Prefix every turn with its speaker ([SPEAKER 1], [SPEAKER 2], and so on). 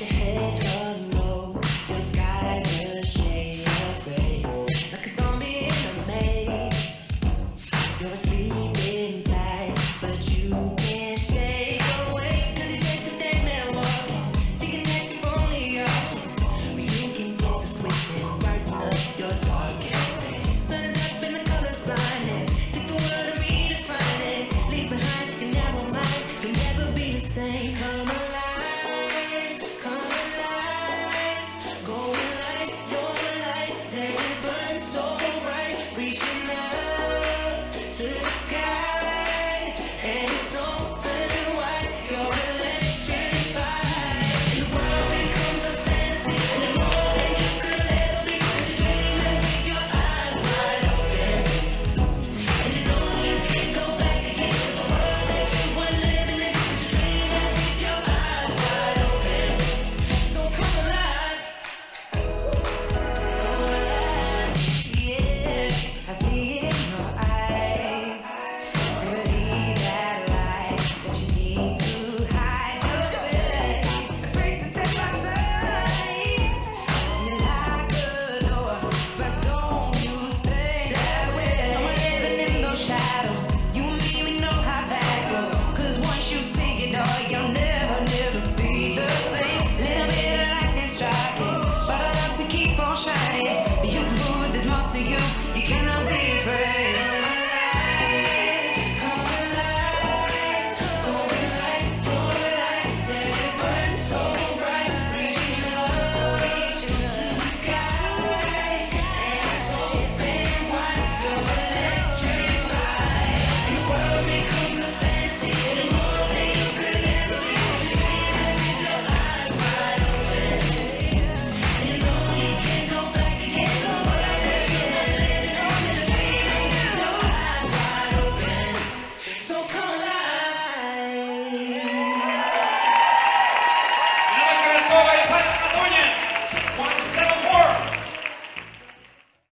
[SPEAKER 1] your head.